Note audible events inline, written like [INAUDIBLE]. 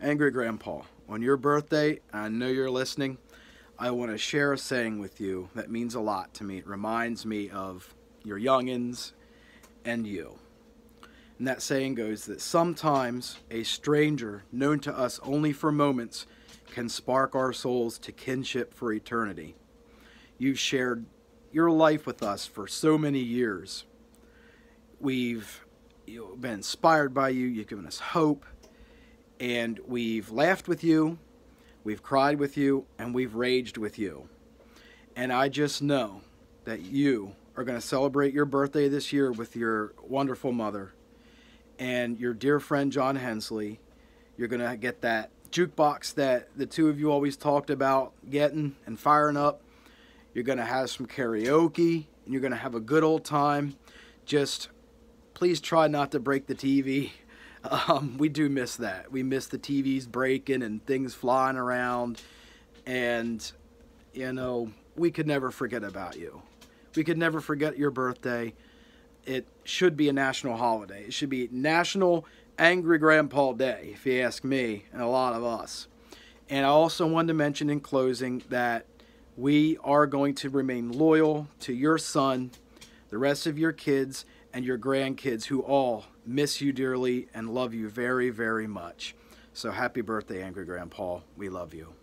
Angry Grandpa, on your birthday, I know you're listening, I want to share a saying with you that means a lot to me. It reminds me of your youngins and you. And that saying goes that sometimes a stranger, known to us only for moments, can spark our souls to kinship for eternity. You've shared your life with us for so many years. We've been inspired by you, you've given us hope, and we've laughed with you, we've cried with you, and we've raged with you. And I just know that you are going to celebrate your birthday this year with your wonderful mother and your dear friend John Hensley. You're going to get that jukebox that the two of you always talked about getting and firing up. You're going to have some karaoke and you're going to have a good old time. Just please try not to break the TV. [LAUGHS] Um, we do miss that. We miss the TVs breaking and things flying around. And, you know, we could never forget about you. We could never forget your birthday. It should be a national holiday. It should be National Angry Grandpa Day, if you ask me, and a lot of us. And I also wanted to mention in closing that we are going to remain loyal to your son, the rest of your kids, and your grandkids who all miss you dearly and love you very, very much. So happy birthday, Angry Grandpa. We love you.